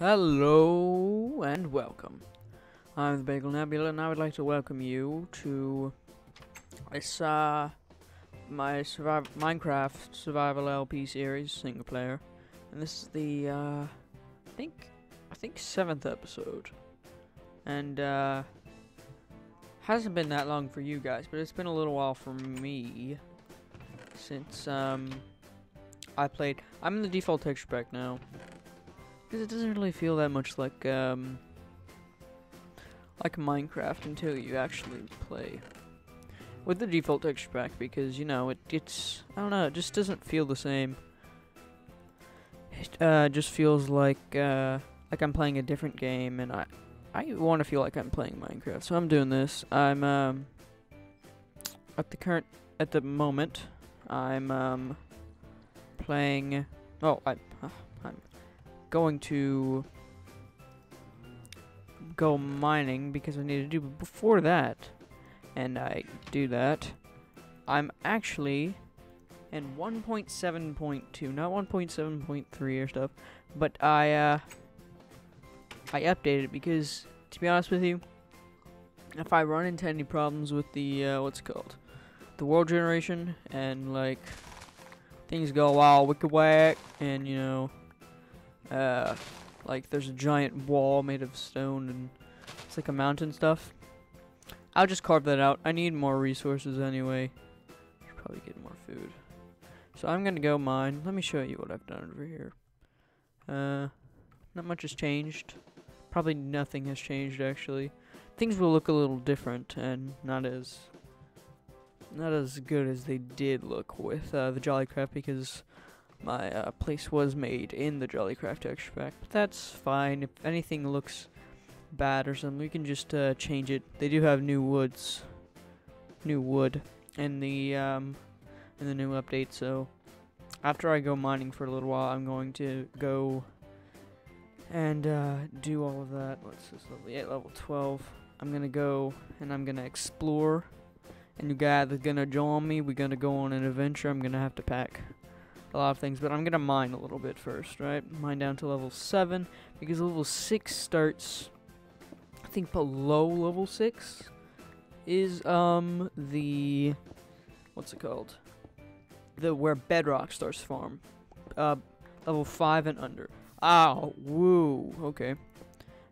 Hello and welcome. I'm the Bagel Nebula, and I would like to welcome you to this uh my Minecraft Survival LP series single player, and this is the uh, I think I think seventh episode, and uh, hasn't been that long for you guys, but it's been a little while for me since um I played. I'm in the default texture pack now. Because it doesn't really feel that much like, um, like Minecraft until you actually play with the default texture pack because, you know, it gets, I don't know, it just doesn't feel the same. It, uh, just feels like, uh, like I'm playing a different game and I, I want to feel like I'm playing Minecraft, so I'm doing this. I'm, um, at the current, at the moment, I'm, um, playing, oh, I, going to go mining because I need to do but before that and I do that I'm actually in 1.7.2 not 1.7.3 or stuff but I uh I updated it because to be honest with you if I run into any problems with the uh, what's it called? The world generation and like things go all wicked whack and you know uh, like there's a giant wall made of stone and it's like a mountain stuff. I'll just carve that out. I need more resources anyway. Should probably get more food. So I'm gonna go mine. Let me show you what I've done over here. Uh, not much has changed. Probably nothing has changed actually. Things will look a little different and not as not as good as they did look with uh, the JoliCraft because my uh, place was made in the JoliCraft texture pack, but that's fine. If anything looks bad or something, we can just uh, change it. They do have new woods, new wood in the um, in the new update. So after I go mining for a little while, I'm going to go and uh, do all of that. What's this level? Yeah, level 12. I'm gonna go and I'm gonna explore. And you guys are gonna join me. We're gonna go on an adventure. I'm gonna have to pack a lot of things, but I'm gonna mine a little bit first, right? Mine down to level seven because level six starts. I think below level six is um the what's it called? The where Bedrock starts to farm. Uh, level five and under. Ow, woo. Okay,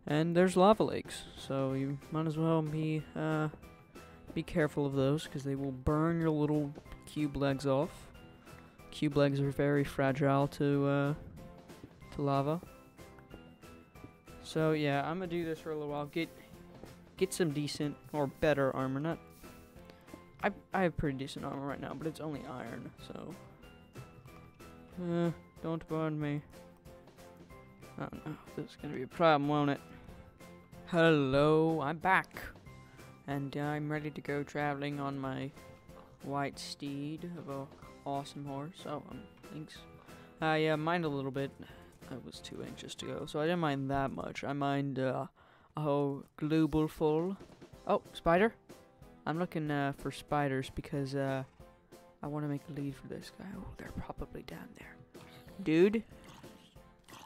and there's lava lakes, so you might as well be uh be careful of those because they will burn your little cube legs off. Cube legs are very fragile to uh, to lava. So yeah, I'm gonna do this for a little while. Get get some decent or better armor. Not I I have pretty decent armor right now, but it's only iron, so uh, don't burn me. I don't know. This is gonna be a problem, won't it? Hello, I'm back, and I'm ready to go traveling on my white steed of a awesome horse. Oh, um, thanks. I uh, mined a little bit. I was too anxious to go, so I didn't mind that much. I mind, uh, a whole global full. Oh, spider! I'm looking uh, for spiders because uh, I want to make a lead for this guy. Oh, they're probably down there. Dude,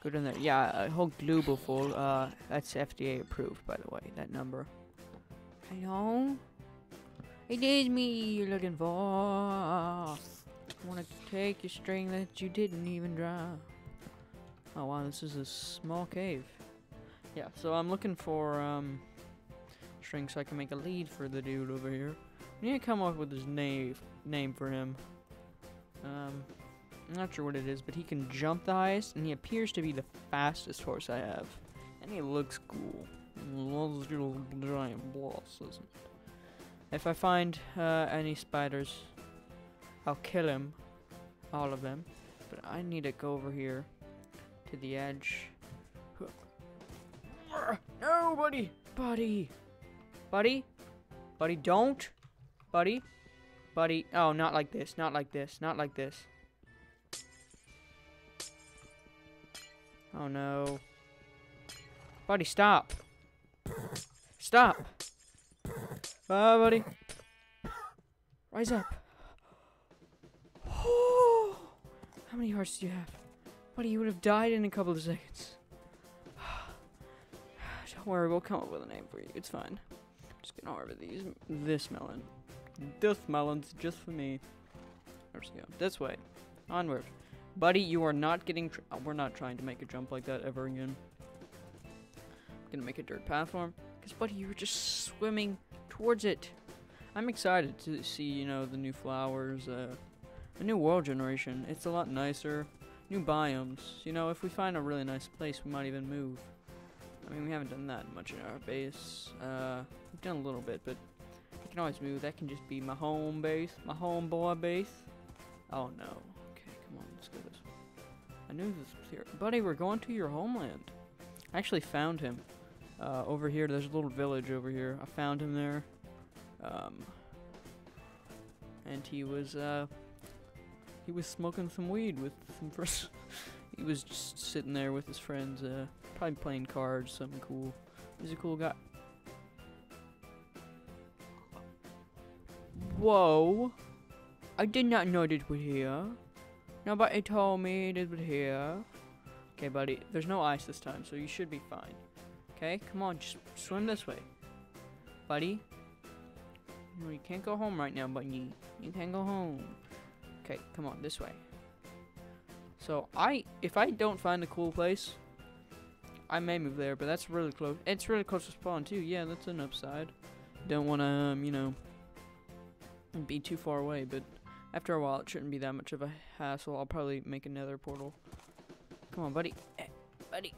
go down there. Yeah, a whole global full. Uh, that's FDA approved, by the way. That number. Hello. It is me you're looking for. Want to take your string that you didn't even draw. Oh wow, this is a small cave. Yeah, so I'm looking for um string so I can make a lead for the dude over here. I need to come up with his name name for him. Um, I'm not sure what it is, but he can jump the highest, and he appears to be the fastest horse I have. And he looks cool. Loves little giant blosses. If I find uh, any spiders, I'll kill him, all of them. But I need to go over here to the edge. No, buddy, buddy, buddy, buddy, don't, buddy, buddy. Oh, not like this, not like this, not like this. Oh no, buddy, stop, stop. Bye, buddy. Rise up. How many hearts do you have? Buddy, you would have died in a couple of seconds. Don't worry, we'll come up with a name for you. It's fine. Just gonna harvest these. This melon. This melon's just for me. Let's go. This way. Onward. Buddy, you are not getting. Uh, we're not trying to make a jump like that ever again. I'm Gonna make a dirt platform. Because, buddy, you were just swimming towards it. I'm excited to see, you know, the new flowers, uh, a new world generation. It's a lot nicer. New biomes. You know, if we find a really nice place, we might even move. I mean, we haven't done that much in our base. Uh, we've done a little bit, but I can always move. That can just be my home base, my homeboy base. Oh no. Okay, come on, let's go this way. I knew this was here. Buddy, we're going to your homeland. I actually found him. Uh, over here, there's a little village over here. I found him there. Um, and he was, uh, he was smoking some weed with some friends. he was just sitting there with his friends, uh, probably playing cards, something cool. He's a cool guy. Whoa. I did not know this was here. Nobody told me this was here. Okay, buddy. There's no ice this time, so you should be fine. Okay, come on, just swim this way. Buddy. You can't go home right now, buddy. You can't go home. Okay, come on, this way. So, I, if I don't find a cool place, I may move there, but that's really close. It's really close to spawn, too. Yeah, that's an upside. Don't want to, um, you know, be too far away, but after a while, it shouldn't be that much of a hassle. I'll probably make another portal. Come on, buddy. Eh, buddy.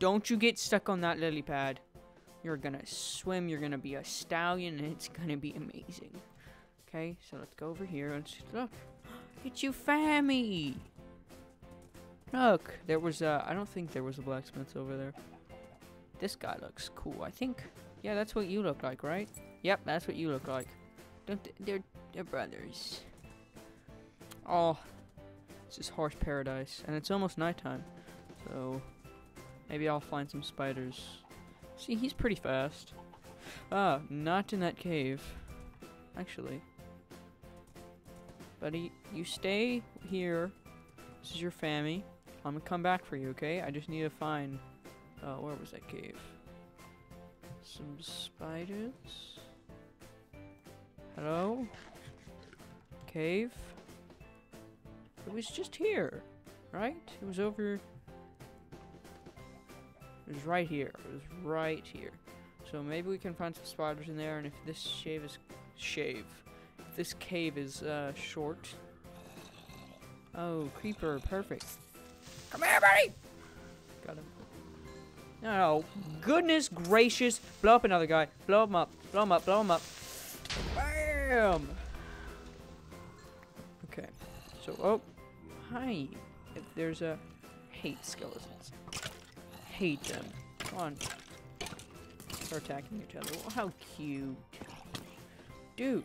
Don't you get stuck on that lily pad. You're gonna swim, you're gonna be a stallion, and it's gonna be amazing. Okay, so let's go over here and look. It's you, Fammy! Look, there was a, I don't think there was a blacksmith over there. This guy looks cool, I think. Yeah, that's what you look like, right? Yep, that's what you look like. Don't th they're they're brothers. Oh, this is horse paradise, and it's almost nighttime, so maybe I'll find some spiders. See, he's pretty fast. Ah, not in that cave, actually. Buddy, you stay here. This is your family. I'm gonna come back for you, okay? I just need to find. Uh, where was that cave? Some spiders. Hello? Cave? It was just here, right? It was over... It was right here. It was right here. So maybe we can find some spiders in there, and if this shave is... Shave. This cave is, uh, short... Oh, creeper, perfect. Come here, buddy! Got him. Oh, goodness gracious. Blow up another guy. Blow him up. Blow him up. Blow him up. Bam! Okay. So, oh. Hi. If there's a... Hate skeletons. Hate them. Come on. Start attacking each other. Oh, how cute. Dude.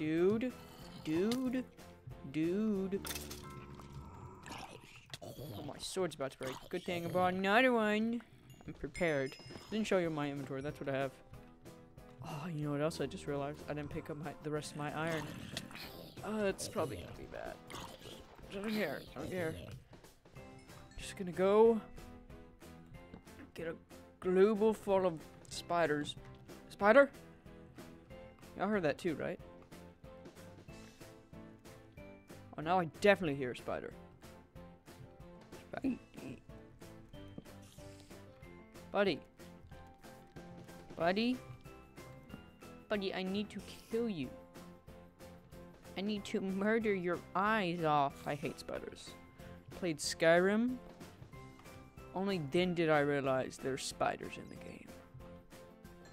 Dude. Dude. Dude. Oh, my sword's about to break. Good thing I brought another one. I'm prepared. Didn't show you my inventory. That's what I have. Oh, you know what else I just realized? I didn't pick up my, the rest of my iron. Oh, that's probably gonna be bad. I don't care. I don't care. Just gonna go get a global full of spiders. Spider? Y'all heard that too, right? Oh, now I definitely hear a spider. Buddy. Buddy? Buddy, I need to kill you. I need to murder your eyes off. I hate spiders. Played Skyrim. Only then did I realize there's spiders in the game.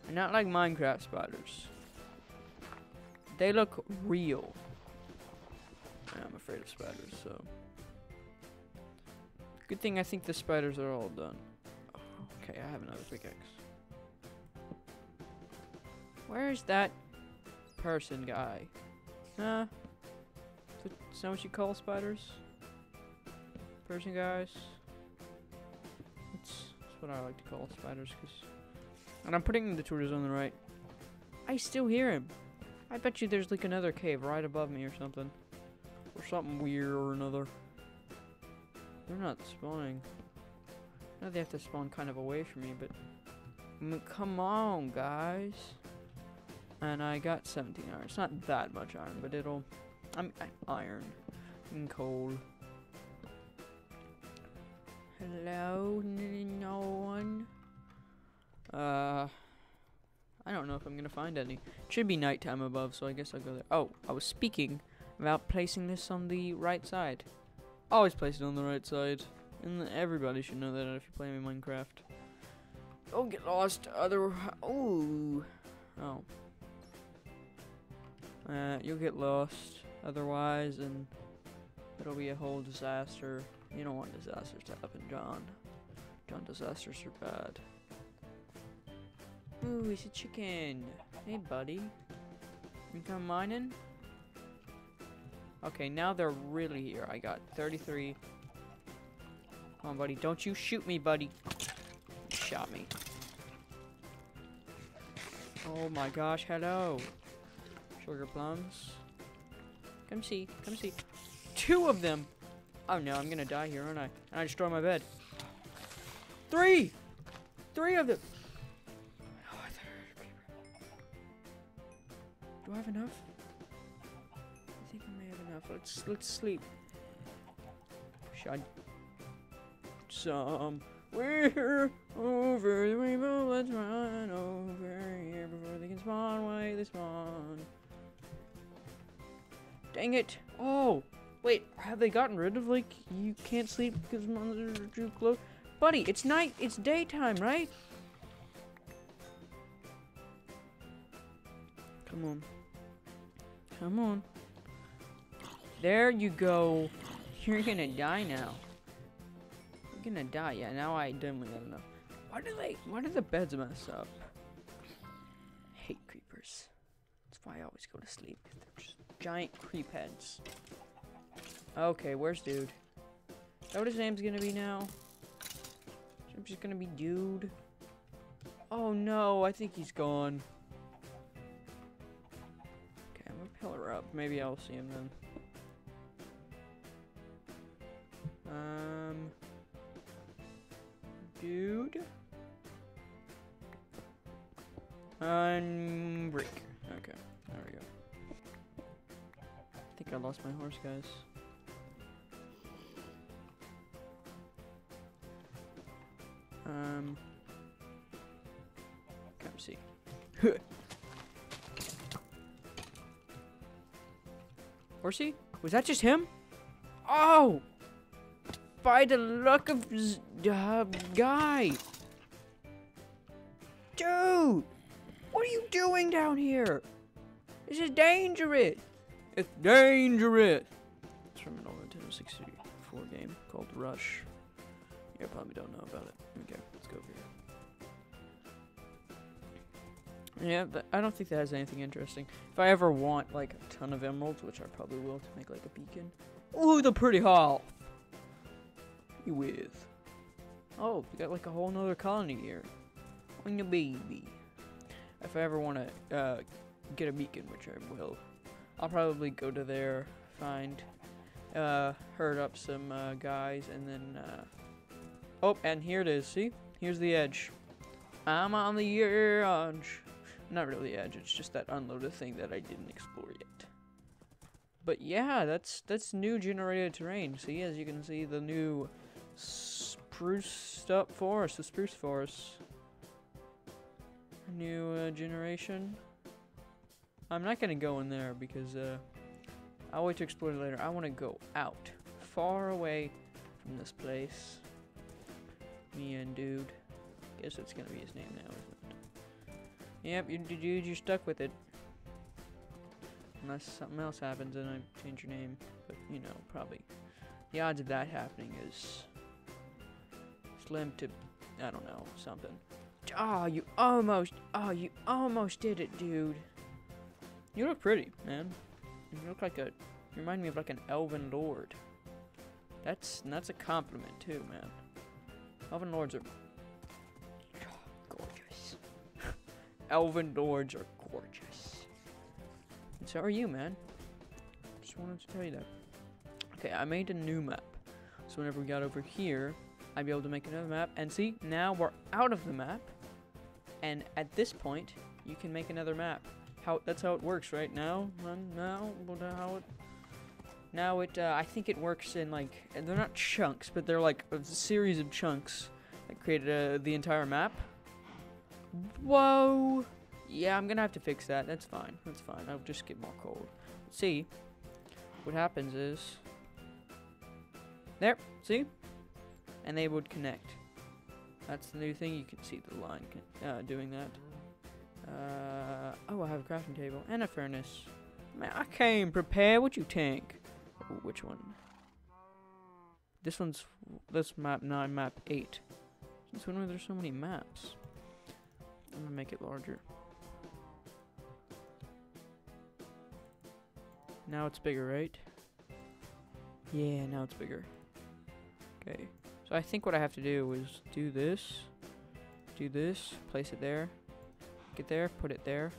And not like Minecraft spiders. They look real. I'm afraid of spiders, so. Good thing I think the spiders are all done. Okay, I have another pickaxe. Where's that person guy? Huh? Is that what you call spiders? Person guys? That's, that's what I like to call spiders, cause... And I'm putting the tutors on the right. I still hear him. I bet you there's like another cave right above me or something. Or something weird or another. They're not spawning. know they have to spawn kind of away from me, but I mean, come on, guys. And I got 17 iron. It's not that much iron, but it'll. I'm, I'm iron and coal. Hello, no one. Uh, I don't know if I'm gonna find any. It should be nighttime above, so I guess I'll go there. Oh, I was speaking about placing this on the right side. Always place it on the right side. And everybody should know that if you play Minecraft. Don't get lost. Other. Oh. Oh. Uh, you'll get lost otherwise, and it'll be a whole disaster. You don't want disasters to happen, John. John, disasters are bad. Ooh, he's a chicken. Hey, buddy. You come mining? Okay, now they're really here. I got 33. Come on, buddy. Don't you shoot me, buddy. You shot me. Oh my gosh, hello. Sugar plums. Come see, come see. Two of them! Oh no, I'm gonna die here, aren't I? And I destroy my bed. Three! Three of them! Oh. Do I have enough? Let's let's sleep. Somewhere over the rainbow, let's run over here before they can spawn. Why they spawn? Dang it! Oh, wait. Have they gotten rid of like you can't sleep because monsters are too close? Buddy, it's night. It's daytime, right? Come on. Come on. There you go. You're gonna die now. You're gonna die. Yeah, now I definitely got enough. Why do they? Why do the beds mess up? hate creepers. That's why I always go to sleep. They're just giant creep heads. Okay, where's dude? Is that what his name's gonna be now? I'm just gonna be dude. Oh no, I think he's gone. Okay, I'm gonna pillar up. Maybe I'll see him then. Um, dude. Unbreak. Okay, there we go. I think I lost my horse, guys. Um, come see. Horsey? Was that just him? Oh! By the luck of uh, guy! Dude! What are you doing down here? This is dangerous! It's dangerous! It's from an old Nintendo 64 game called Rush. You probably don't know about it. Okay, let's go over here. Yeah, but I don't think that has anything interesting. If I ever want like a ton of emeralds, which I probably will to make like a beacon. Ooh, the pretty hall. With? Oh, we got like a whole nother colony here. On the baby. If I ever want to uh, get a beacon, which I will, I'll probably go to there, find, uh, herd up some uh, guys, and then. Uh, oh, and here it is. See, here's the edge. I'm on the edge. Not really edge. It's just that unloaded thing that I didn't explore yet. But yeah, that's that's new generated terrain. See, as you can see, the new spruced up forest, the spruce forest. New uh, generation. I'm not gonna go in there because uh, I'll wait to explore it later. I want to go out, far away from this place. Me and dude. Guess that's gonna be his name now, isn't it? Yep, you dude, you're stuck with it. Unless something else happens and I change your name. But, you know, probably. The odds of that happening is slim to, I don't know, something. Oh, you almost, oh, you almost did it, dude. You look pretty, man. You look like a, you remind me of like an elven lord. That's, that's a compliment too, man. Elven lords are gorgeous. elven lords are gorgeous. And so are you, man. Just wanted to tell you that. Okay, I made a new map. So whenever we got over here, I'd be able to make another map. And see, now we're out of the map. And at this point, you can make another map. How that's how it works, right? Now, now, how it. Now it, uh, I think it works in like, they're not chunks, but they're like a series of chunks that created uh, the entire map. Whoa! Yeah, I'm gonna have to fix that. That's fine. That's fine. I'll just get more cold. See, what happens is, there. See, and they would connect. That's the new thing. You can see the line uh, doing that. Uh, oh, I have a crafting table and a furnace. Man, I came prepared. What you think? Ooh, which one? This one's this map nine, map eight. Since when were there so many maps? I'm gonna make it larger. Now it's bigger, right? Yeah, now it's bigger. Okay. So I think what I have to do is do this, do this, place it there, get there, put it there,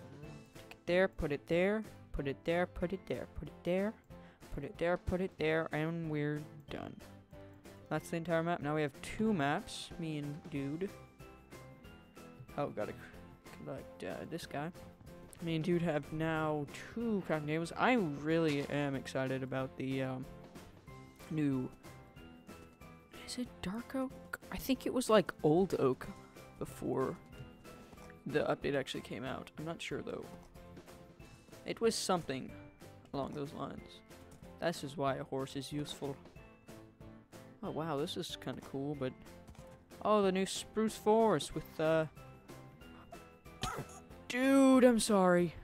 get there, put it there, put it there, put it there, put it there, put it there, put it there, and we're done. That's the entire map. Now we have two maps, me and dude. Oh, gotta collect uh, this guy. Me and dude have now two crafting tables. I really am excited about the um, new is it dark oak? I think it was like old oak before the update actually came out. I'm not sure though. It was something along those lines. This is why a horse is useful. Oh wow, this is kind of cool, but... Oh, the new spruce forest with, uh... dude, I'm sorry.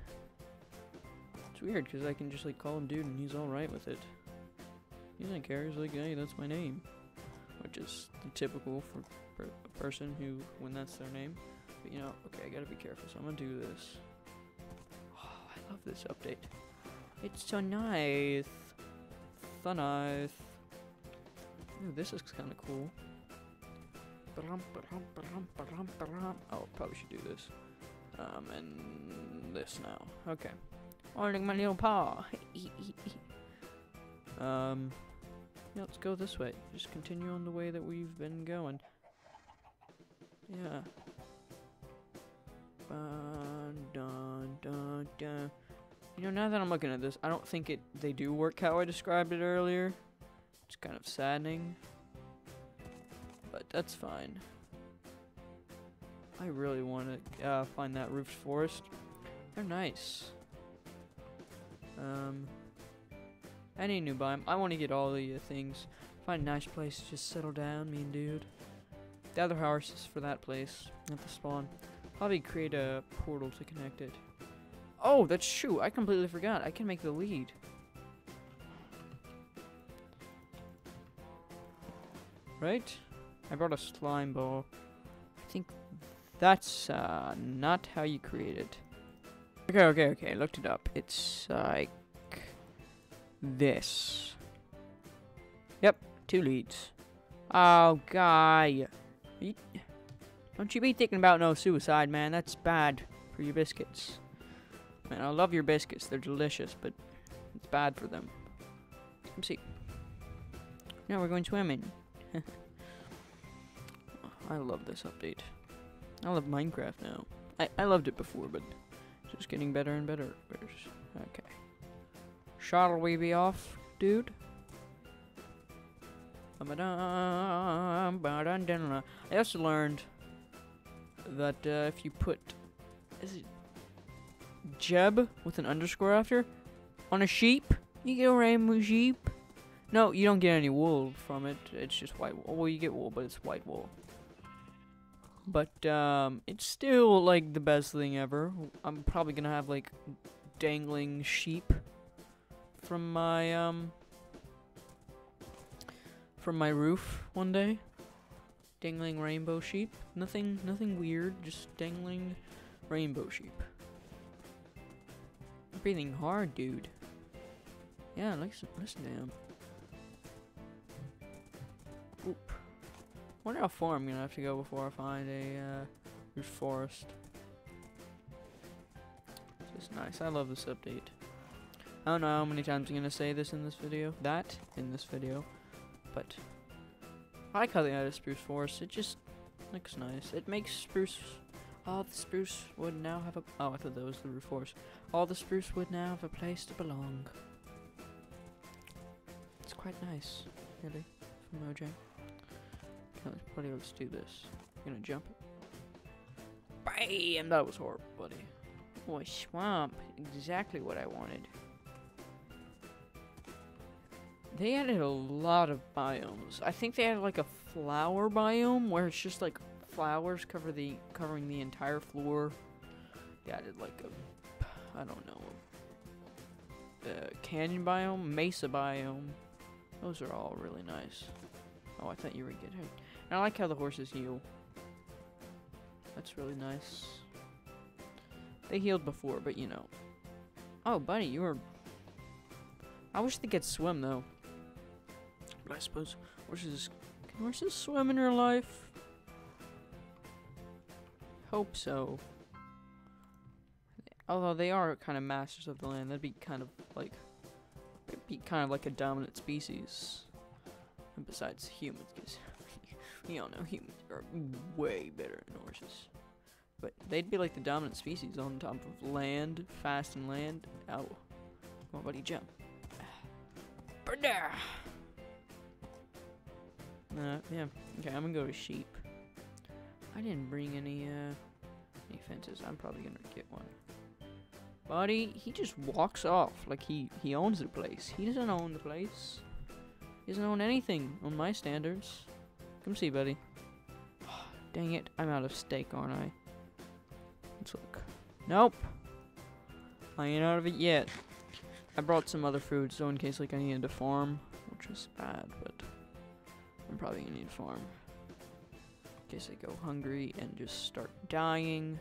It's weird, because I can just, like, call him dude and he's alright with it. He doesn't care, he's like, hey, that's my name which is typical for per a person who, when that's their name. But you know, okay, I gotta be careful, so I'm gonna do this. Oh, I love this update. It's so nice. So nice. Ooh, this is kind of cool. Oh, probably should do this. Um, and this now. Okay. Holding my little paw. um, yeah, let's go this way. Just continue on the way that we've been going. Yeah. Dun, dun, dun, dun. You know, now that I'm looking at this, I don't think it they do work how I described it earlier. It's kind of saddening. But that's fine. I really want to uh, find that roofed forest. They're nice. Um, any new biome. I want to get all the uh, things. Find a nice place to just settle down, me and dude. The other house is for that place, at the spawn. Probably create a portal to connect it. Oh, that's true. I completely forgot. I can make the lead. Right? I brought a slime ball. I think that's uh, not how you create it. Okay, okay, okay. I looked it up. It's like this. Yep, two leads. Oh, guy. Don't you be thinking about no suicide, man. That's bad for your biscuits. Man, I love your biscuits. They're delicious, but it's bad for them. Let's see. Now we're going swimming. I love this update. I love Minecraft now. I, I loved it before, but it's just getting better and better. Okay. Shall we be off, dude? I also learned that uh, if you put is it Jeb with an underscore after on a sheep, you get a rainbow sheep. No, you don't get any wool from it. It's just white wool. Well, you get wool, but it's white wool. But um, it's still like the best thing ever. I'm probably gonna have like dangling sheep from my um from my roof one day. Dangling rainbow sheep. Nothing nothing weird, just dangling rainbow sheep. I'm breathing hard, dude. Yeah, listen, listen to him. Oop. Wonder how far I'm gonna have to go before I find a uh, forest. Is nice. I love this update. I don't know how many times I'm going to say this in this video, that in this video, but I like how they added spruce forest. It just looks nice. It makes spruce. All the spruce would now have a. Oh, I thought that was the roof forest. All the spruce would now have a place to belong. It's quite nice, really, for Mojang. Okay, buddy, let's do this. You gonna jump? Bam! That was horrible, buddy. Boy, swamp. Exactly what I wanted. They added a lot of biomes. I think they added like a flower biome where it's just like flowers cover the covering the entire floor. They added like a I don't know a canyon biome, mesa biome. Those are all really nice. Oh, I thought you were getting. And I like how the horses heal. That's really nice. They healed before, but you know. Oh, buddy, you were. I wish they could swim though. But I suppose horses can horses swim in real life? Hope so. Although they are kind of masters of the land, that'd be kind of like it'd be kind of like a dominant species. And besides humans, because we all know humans are way better than horses. But they'd be like the dominant species on top of land, fast and land. Oh, on, buddy, jump. Brother. Uh, yeah. Okay, I'm gonna go to sheep. I didn't bring any, uh, any fences. I'm probably gonna get one. Buddy, he just walks off like he, he owns the place. He doesn't own the place. He doesn't own anything on my standards. Come see, buddy. Dang it, I'm out of steak, aren't I? Let's look. Nope. I ain't out of it yet. I brought some other food, so in case like I needed to farm, which is bad, but I'm probably gonna need farm. In case I go hungry and just start dying.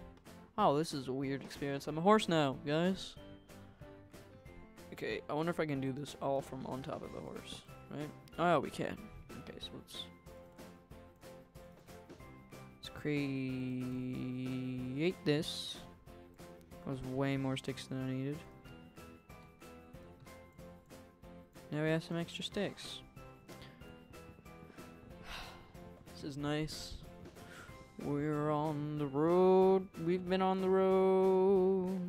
Oh, this is a weird experience. I'm a horse now, guys. Okay, I wonder if I can do this all from on top of the horse, right? Oh, we can. Okay, so let's let's create this. That was way more sticks than I needed. Now we have some extra sticks. Is nice. We're on the road. We've been on the road.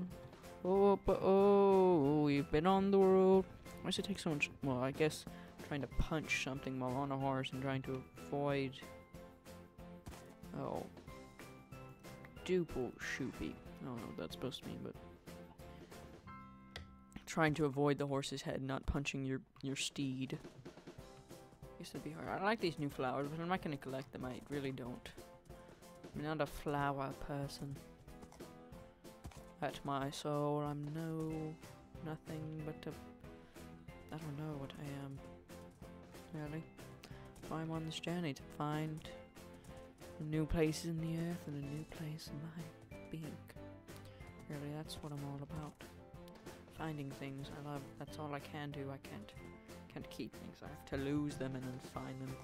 Oh, oh, oh, oh. we've been on the road. Why does it take so much? Well, I guess trying to punch something while on a horse and trying to avoid. Oh. Duple shoopy. I don't know what that's supposed to mean, but. Trying to avoid the horse's head, not punching your, your steed. That'd be hard. I like these new flowers, but I'm not gonna collect them. I really don't. I'm not a flower person. At my soul, I'm no nothing but a. I don't know what I am. Really. I'm on this journey to find a new place in the earth and a new place in my being. Really, that's what I'm all about. Finding things I love. That's all I can do. I can't can't keep things. I have to lose them and then find them,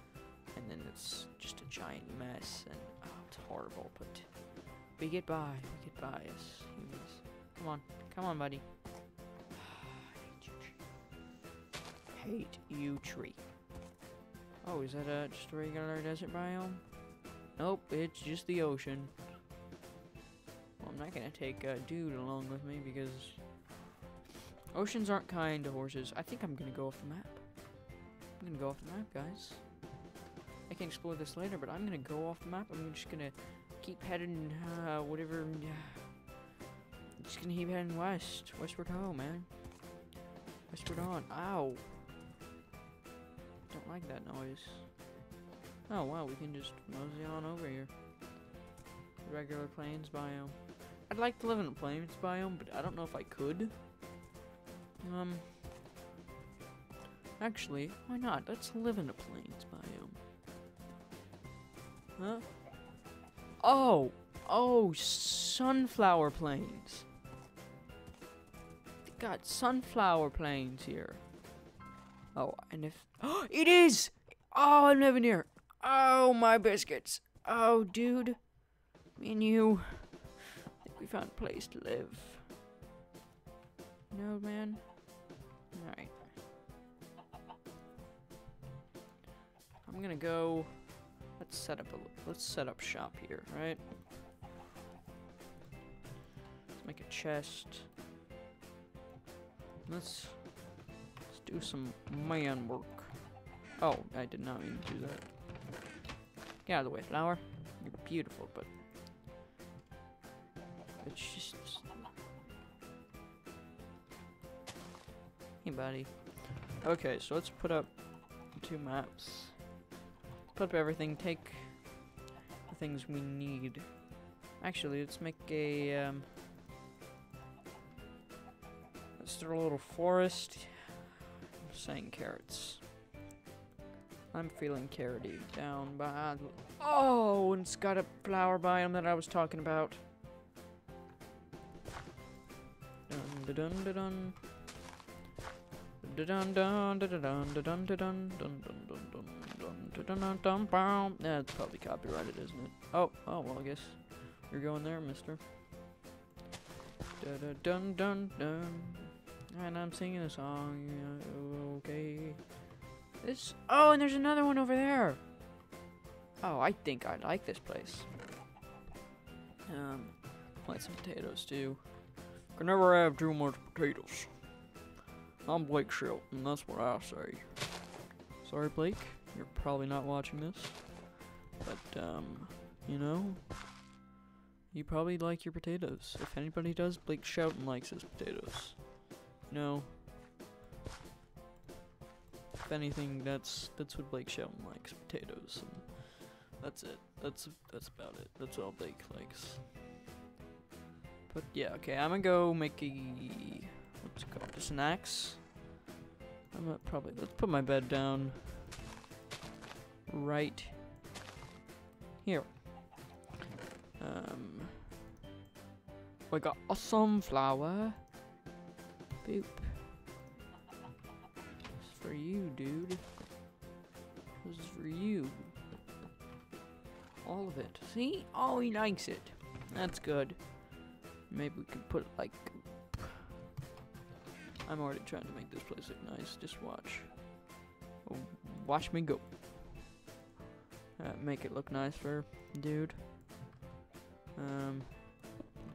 and then it's just a giant mess. And oh, it's horrible. But we get by. We get by as humans. Come on, come on, buddy. Hate you, tree. Oh, is that a just a regular desert biome? Nope, it's just the ocean. Well, I'm not gonna take a dude along with me because oceans aren't kind to horses. I think I'm gonna go off the map. I'm gonna go off the map, guys. I can explore this later, but I'm gonna go off the map. I'm just gonna keep heading, uh, whatever. just gonna keep heading west, westward home, man. Westward on. Ow. Don't like that noise. Oh wow, we can just mosey on over here. Regular plains biome. I'd like to live in a plains biome, but I don't know if I could. Um. Actually, why not? Let's live in a plains biome. Huh? Oh! Oh, sunflower plains. They got sunflower plains here. Oh, and if... Oh, it is! Oh, I'm living here. Oh, my biscuits. Oh, dude. Me and you. I think we found a place to live. No, man. Alright. I'm gonna go Let's set up a. let's set up shop here, right? Let's make a chest. Let's let's do some man work. Oh, I did not mean to do that. Get out of the way, flower. You're beautiful, but it's just Hey, buddy. Okay, so let's put up two maps. Up everything. Take the things we need. Actually, let's make a um. Let's do a little forest. I'm saying carrots. I'm feeling carroty down by. Oh, and it's got a flower biome that I was talking about. Dun dun dun dun dun. That's probably copyrighted, isn't it? Oh, oh, well, I guess you're going there, mister. Dun dun dun. And I'm singing a song. Okay. This. Oh, and there's another one over there. Oh, I think I like this place. Um, plant some potatoes too. Can never have too much potatoes. I'm Blake Shelton, that's what I say. Sorry, Blake, you're probably not watching this, but um, you know, you probably like your potatoes. If anybody does, Blake Shelton likes his potatoes. No. If anything, that's that's what Blake Shelton likes, potatoes. And that's it. That's that's about it. That's all Blake likes. But yeah, okay, I'm gonna go make a what's it called? Just an axe. I'm gonna probably let's put my bed down right here. Um, we got a sunflower. Boop. This is for you, dude. This is for you. All of it. See? Oh, he likes it. That's good. Maybe we could put like. I'm already trying to make this place look nice. Just watch. Watch me go. Uh, make it look nice for dude. Um,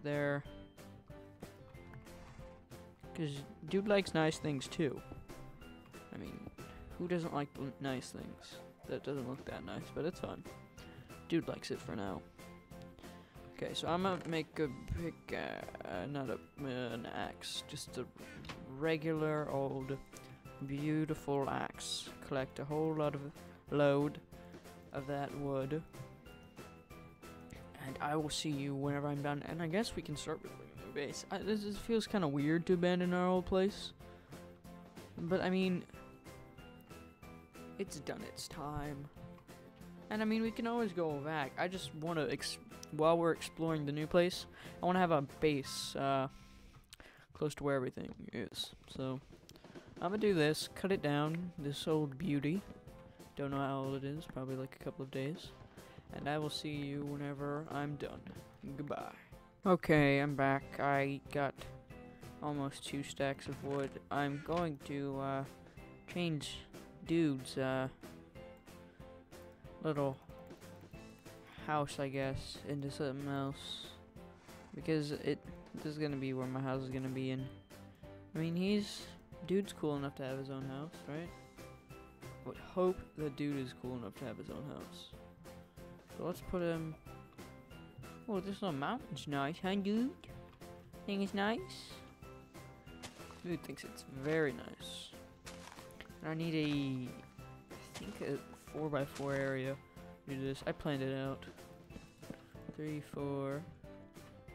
there. Cause dude likes nice things too. I mean, who doesn't like nice things? That doesn't look that nice, but it's fun. Dude likes it for now. Okay, so I'm gonna make a pick, uh, not a uh, an axe, just a regular old, beautiful axe. Collect a whole lot of load of that wood, and I will see you whenever I'm done. And I guess we can start with a new base. I, this is, feels kind of weird to abandon our old place, but I mean, it's done its time. And I mean, we can always go back. I just want to while we're exploring the new place, I want to have a base uh, close to where everything is. So I'm gonna do this, cut it down, this old beauty. Don't know how old it is, probably like a couple of days. And I will see you whenever I'm done. Goodbye. Okay, I'm back. I got almost two stacks of wood. I'm going to uh, change dude's uh, little house, I guess, into something else. Because it this is gonna be where my house is gonna be in. I mean he's dude's cool enough to have his own house, right? I Would hope the dude is cool enough to have his own house. So let's put him Oh, this little mountain's nice, huh dude? Think it's nice? Dude thinks it's very nice. And I need a I think a four by four area do this. I planned it out. Three, four.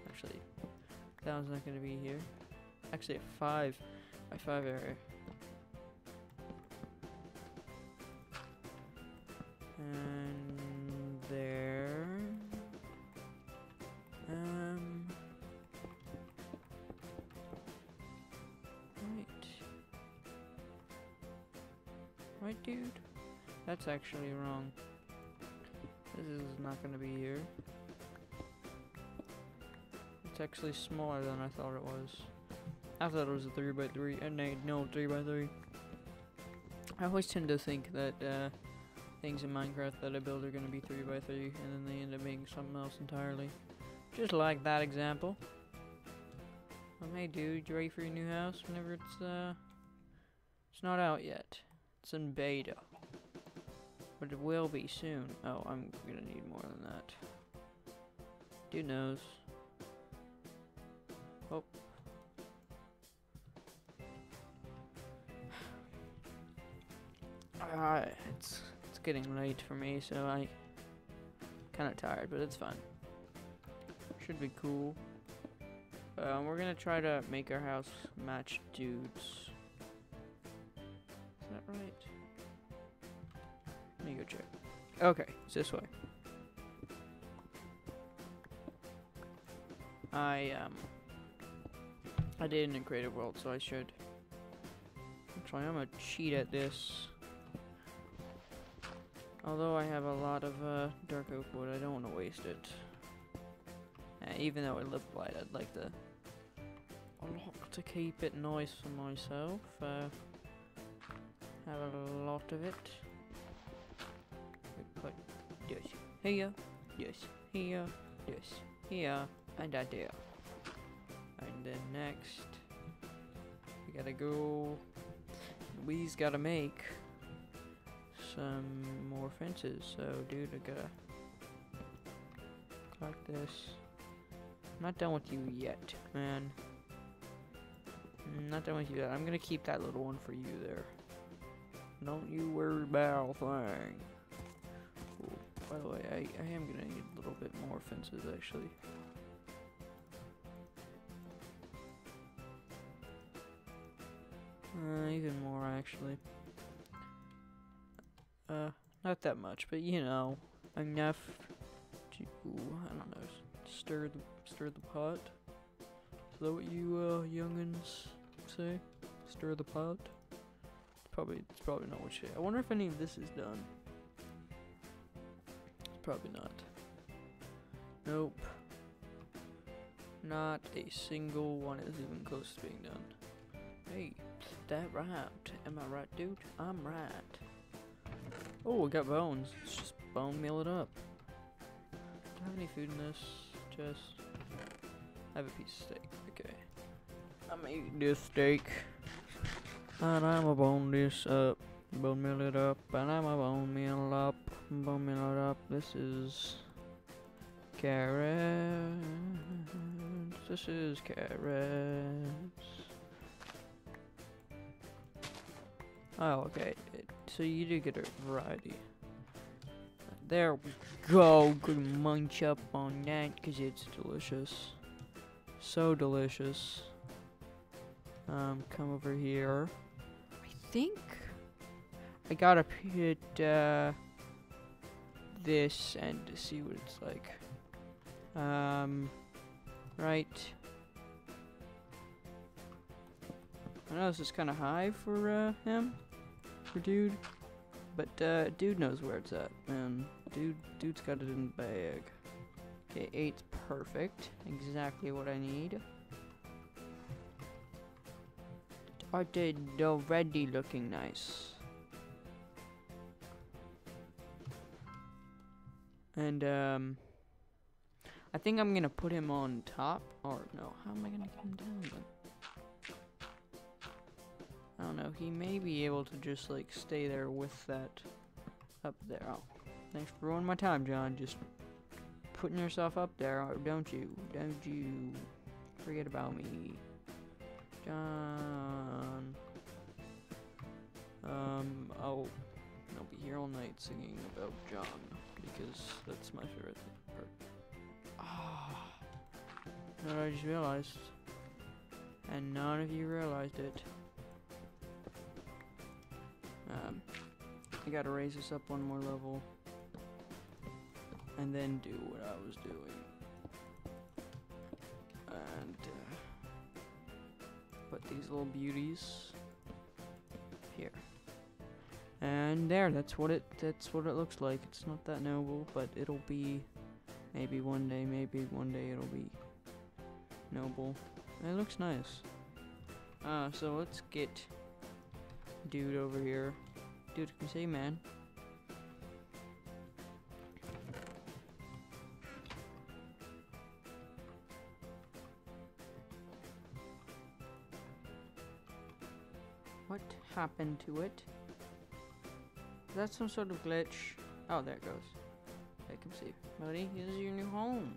Actually, one's not gonna be here. Actually, a five by five area. And there. Um. Right. Right, dude? That's actually wrong. This is not gonna be here. It's actually smaller than I thought it was. I thought it was a 3 by 3 and I no 3 by 3 I always tend to think that uh, things in Minecraft that I build are gonna be 3 by 3 and then they end up being something else entirely. Just like that example. Um, hey dude, you ready for your new house whenever it's, uh... It's not out yet. It's in beta. But it will be soon. Oh, I'm gonna need more than that. Dude knows. Uh, it's it's getting late for me, so I kind of tired, but it's fine. Should be cool. Um, we're gonna try to make our house match dudes. Is that right? Let me go check. Okay, it's this way. I um I did in a creative world, so I should. Actually, I'm gonna cheat at this. Although I have a lot of uh, dark oak wood, I don't want to waste it. Uh, even though I live light, I'd like to to keep it nice for myself. Uh, have a lot of it. Put this here, this here, this here, and that there. And then next, we gotta go. We's gotta make some more fences. So, dude, I gotta collect this. I'm not done with you yet, man. I'm not done with you yet. I'm gonna keep that little one for you there. Don't you worry about thing. By the way, I, I am gonna need a little bit more fences actually. Uh, even more actually. Uh, not that much, but you know, enough to, I don't know, stir the, stir the pot. Is that what you, uh, youngins say? Stir the pot? It's probably, it's probably not what you I wonder if any of this is done. Probably not. Nope. Not a single one is even close to being done. Hey, that right? Am I right, dude? I'm right. Oh, we got bones. Let's just bone meal it up. Do I have any food in this chest? I have a piece of steak. Okay. I'm eating this steak. And I'ma bone this up. Bone meal it up. And I'ma bone meal up. Bone meal it up. This is carrots. This is carrots. Oh, okay. So you do get a variety. There we go. Good munch up on that because it's delicious. So delicious. Um, come over here. I think I gotta put uh, this and to see what it's like. Um, right. I know this is kind of high for uh, him, for dude, but uh, dude knows where it's at, man. Dude, dude's got it in the bag. Okay, eight's perfect. Exactly what I need. Are they already looking nice? And um, I think I'm gonna put him on top, or no? How am I gonna get him down? I don't know. He may be able to just like stay there with that up there. Oh, thanks for ruining my time, John. Just putting yourself up there, oh, don't you? Don't you forget about me, John? Um, I'll I'll be here all night singing about John because that's my favorite part. Ah, oh, no, I just realized, and none of you realized it. I gotta raise this up one more level. And then do what I was doing. And uh, put these little beauties here. And there, that's what it that's what it looks like. It's not that noble, but it'll be maybe one day, maybe one day it'll be noble. It looks nice. Uh, so let's get dude over here. Dude, can you see, man? What happened to it? Is that some sort of glitch? Oh, there it goes. I can see. Buddy, here's your new home.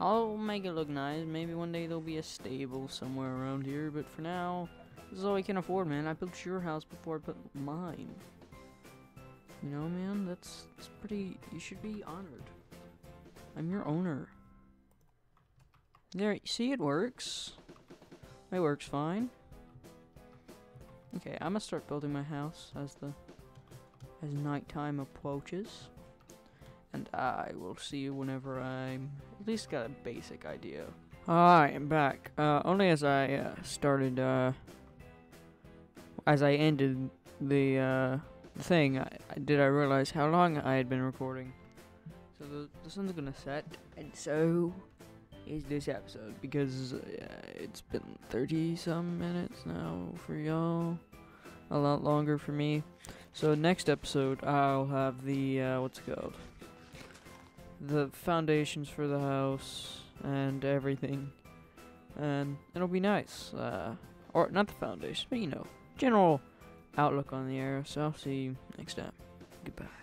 I'll make it look nice. Maybe one day there'll be a stable somewhere around here, but for now, this is all I can afford, man. I built your house before I built mine. You know, man, that's, that's pretty. You should be honored. I'm your owner. There, you see, it works. It works fine. Okay, I'm gonna start building my house as the as nighttime approaches, and I will see you whenever I'm at least got a basic idea. Alright, I am back. Uh, only as I uh, started, uh, as I ended the uh, thing, I, did I realize how long I had been recording. So the, the sun's gonna set, and so is this episode because uh, it's been 30 some minutes now for y'all. A lot longer for me. So next episode I'll have the uh, what's it called? The foundations for the house and everything. And it'll be nice. Uh, or not the foundation, but you know, general outlook on the area. So I'll see you next time. Goodbye.